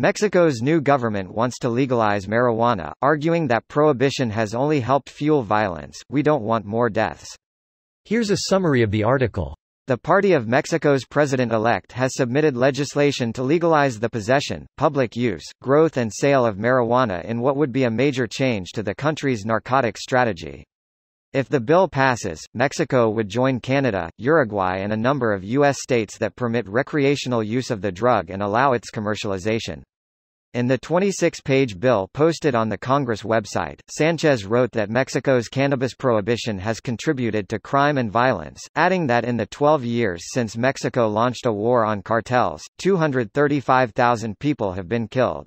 Mexico's new government wants to legalize marijuana, arguing that prohibition has only helped fuel violence. We don't want more deaths. Here's a summary of the article. The Party of Mexico's president-elect has submitted legislation to legalize the possession, public use, growth and sale of marijuana in what would be a major change to the country's narcotics strategy. If the bill passes, Mexico would join Canada, Uruguay and a number of U.S. states that permit recreational use of the drug and allow its commercialization. In the 26-page bill posted on the Congress website, Sanchez wrote that Mexico's cannabis prohibition has contributed to crime and violence, adding that in the 12 years since Mexico launched a war on cartels, 235,000 people have been killed.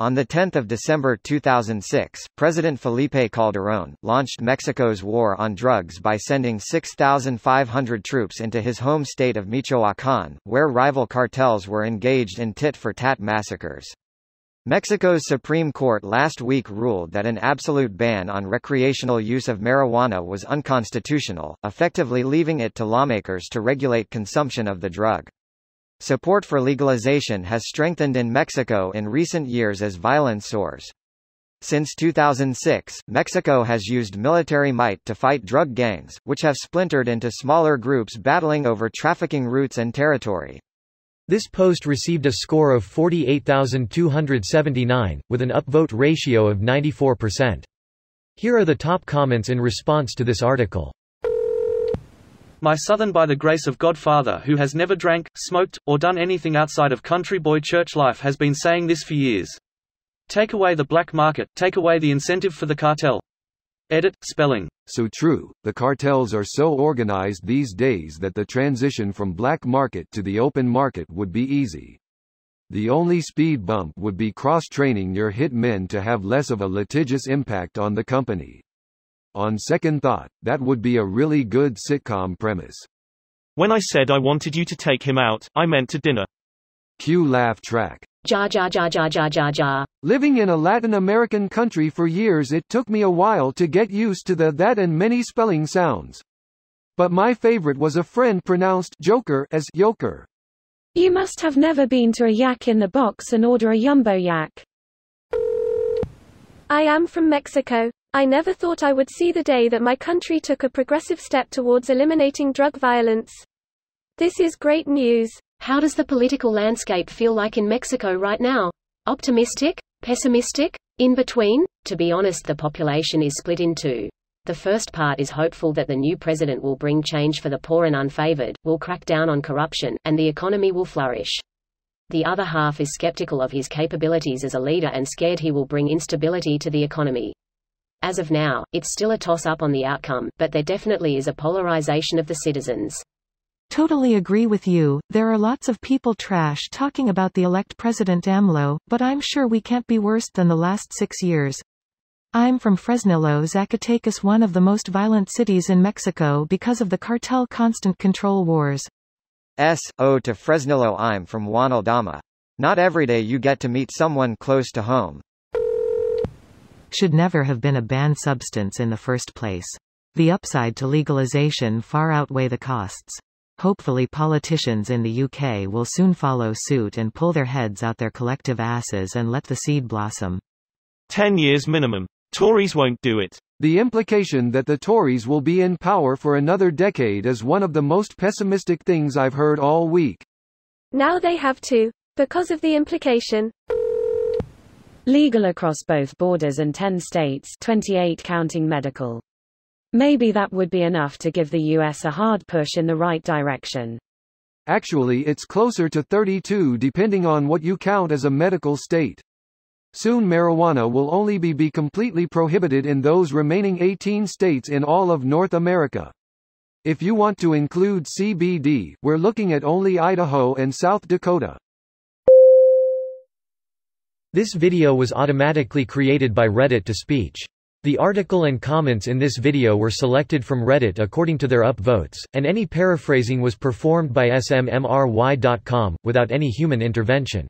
On 10 December 2006, President Felipe Calderón, launched Mexico's war on drugs by sending 6,500 troops into his home state of Michoacán, where rival cartels were engaged in tit-for-tat massacres. Mexico's Supreme Court last week ruled that an absolute ban on recreational use of marijuana was unconstitutional, effectively leaving it to lawmakers to regulate consumption of the drug. Support for legalization has strengthened in Mexico in recent years as violence soars. Since 2006, Mexico has used military might to fight drug gangs, which have splintered into smaller groups battling over trafficking routes and territory. This post received a score of 48,279, with an upvote ratio of 94%. Here are the top comments in response to this article. My southern by the grace of God father who has never drank, smoked, or done anything outside of country boy church life has been saying this for years. Take away the black market, take away the incentive for the cartel. Edit, spelling. So true, the cartels are so organized these days that the transition from black market to the open market would be easy. The only speed bump would be cross-training your hit men to have less of a litigious impact on the company. On second thought, that would be a really good sitcom premise. When I said I wanted you to take him out, I meant to dinner. Cue laugh track. Ja ja ja ja ja ja ja. Living in a Latin American country for years it took me a while to get used to the that and many spelling sounds. But my favorite was a friend pronounced joker as yoker. You must have never been to a yak in the box and order a jumbo yak. I am from Mexico. I never thought I would see the day that my country took a progressive step towards eliminating drug violence. This is great news. How does the political landscape feel like in Mexico right now? Optimistic? Pessimistic? In between? To be honest the population is split in two. The first part is hopeful that the new president will bring change for the poor and unfavored, will crack down on corruption, and the economy will flourish. The other half is skeptical of his capabilities as a leader and scared he will bring instability to the economy. As of now, it's still a toss-up on the outcome, but there definitely is a polarization of the citizens. Totally agree with you, there are lots of people trash talking about the elect President AMLO, but I'm sure we can't be worse than the last six years. I'm from Fresnillo Zacatecas one of the most violent cities in Mexico because of the cartel constant control wars. S. O. to Fresnillo I'm from Juan Aldama. Not every day you get to meet someone close to home. Should never have been a banned substance in the first place. The upside to legalization far outweigh the costs. Hopefully politicians in the UK will soon follow suit and pull their heads out their collective asses and let the seed blossom. 10 years minimum. Tories won't do it. The implication that the Tories will be in power for another decade is one of the most pessimistic things I've heard all week. Now they have to. Because of the implication. Legal across both borders and 10 states 28 counting medical. Maybe that would be enough to give the US a hard push in the right direction. Actually it's closer to 32 depending on what you count as a medical state. Soon marijuana will only be, be completely prohibited in those remaining 18 states in all of North America. If you want to include CBD, we're looking at only Idaho and South Dakota. This video was automatically created by Reddit to speech. The article and comments in this video were selected from Reddit according to their upvotes, and any paraphrasing was performed by SMMRY.com, without any human intervention.